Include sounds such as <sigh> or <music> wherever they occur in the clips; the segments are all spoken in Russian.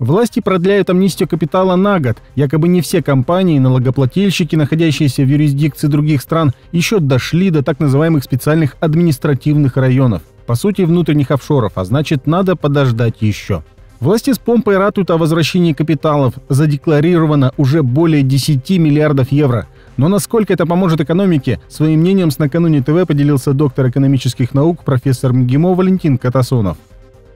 Власти продляют амнистию капитала на год. Якобы не все компании и налогоплательщики, находящиеся в юрисдикции других стран, еще дошли до так называемых специальных административных районов. По сути, внутренних офшоров, а значит, надо подождать еще. Власти с помпой ратуют о возвращении капиталов. Задекларировано уже более 10 миллиардов евро. Но насколько это поможет экономике, своим мнением с накануне ТВ поделился доктор экономических наук профессор МГИМО Валентин Катасонов.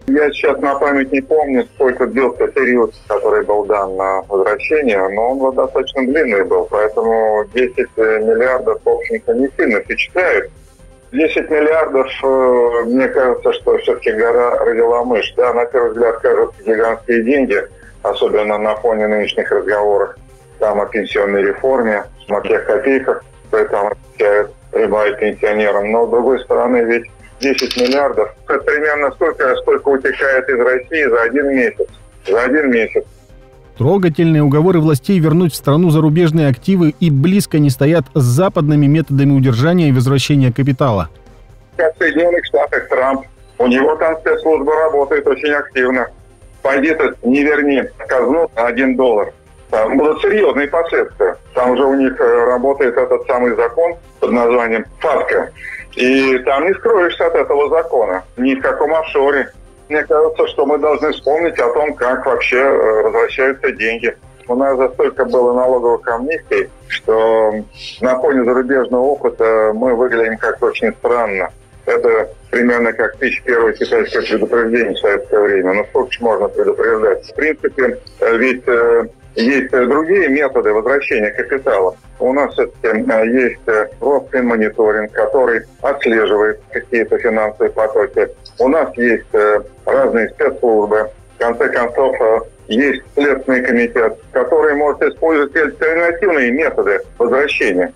Я сейчас на память не помню, сколько длился период, который был дан на возвращение, но он достаточно длинный был, поэтому 10 миллиардов, в общем-то, не сильно впечатляет. 10 миллиардов, э, мне кажется, что все-таки гора родила мышь. Да, на первый взгляд кажутся гигантские деньги, особенно на фоне нынешних разговоров там о пенсионной реформе, о тех копейках, которые там обещают прибавить пенсионерам. Но, с другой стороны, ведь 10 миллиардов. Это примерно столько, сколько утекает из России за один месяц. За один месяц. Трогательные уговоры властей вернуть в страну зарубежные активы и близко не стоят с западными методами удержания и возвращения капитала. Как в Соединенных Штатах Трамп. У него там спецслужба работает очень активно. Пойди ты, не верни казну на один доллар. Там будут серьезные последствия. Там же у них э, работает этот самый закон под названием ФАТКА. И там не скроешься от этого закона. Ни в каком офшоре. Мне кажется, что мы должны вспомнить о том, как вообще э, возвращаются деньги. У нас за столько было налоговых амнистий, что на фоне зарубежного опыта мы выглядим как-то очень странно. Это примерно как тысяч первое китайское предупреждение в советское время. Ну сколько можно предупреждать? В принципе, э, ведь есть другие методы возвращения капитала. У нас все-таки э, есть э, Росфинмониторинг, который отслеживает какие-то финансовые потоки. У нас есть э, разные спецслужбы. В конце концов, есть Следственный комитет, который может использовать альтернативные методы возвращения.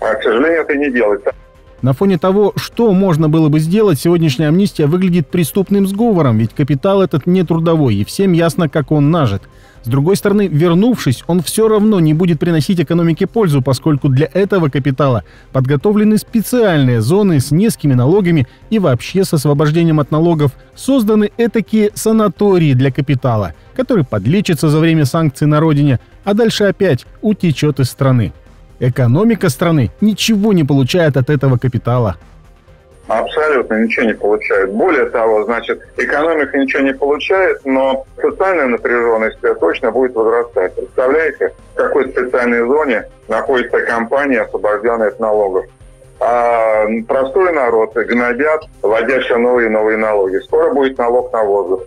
А, к сожалению, это не делается. На фоне того, что можно было бы сделать, сегодняшняя амнистия выглядит преступным сговором, ведь капитал этот не трудовой, и всем ясно, как он нажит. С другой стороны, вернувшись, он все равно не будет приносить экономике пользу, поскольку для этого капитала подготовлены специальные зоны с низкими налогами и вообще с освобождением от налогов созданы этакие санатории для капитала, который подлечится за время санкций на родине, а дальше опять утечет из страны. Экономика страны ничего не получает от этого капитала. Абсолютно ничего не получает. Более того, значит, экономика ничего не получает, но социальная напряженность точно будет возрастать. Представляете, в какой специальной зоне находится компания, освобожденная от налогов? А простой народ гнобят, вводя новые и новые налоги. Скоро будет налог на воздух.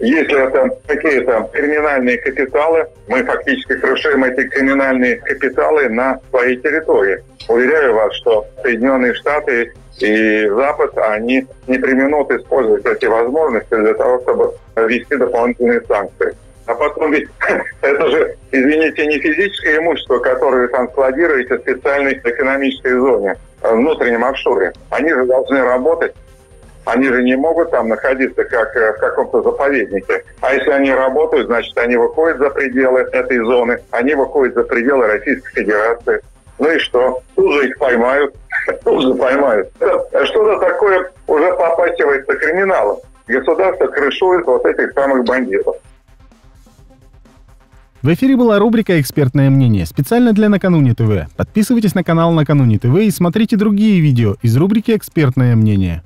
Если это какие-то криминальные капиталы, мы фактически крушим эти криминальные капиталы на своей территории. Уверяю вас, что Соединенные Штаты и Запад, они не применут использовать эти возможности для того, чтобы ввести дополнительные санкции. А потом ведь <laughs> это же, извините, не физическое имущество, которое вы там складируете в специальной экономической зоне, в внутреннем офшоре. Они же должны работать они же не могут там находиться как э, в каком-то заповеднике. А если они работают, значит, они выходят за пределы этой зоны, они выходят за пределы Российской Федерации. Ну и что? Тут же их поймают, <laughs> тут же поймают. Что-то такое уже попахивается криминалом. Государство крышует вот этих самых бандитов. В эфире была рубрика «Экспертное мнение» специально для Накануне ТВ. Подписывайтесь на канал Накануне ТВ и смотрите другие видео из рубрики «Экспертное мнение».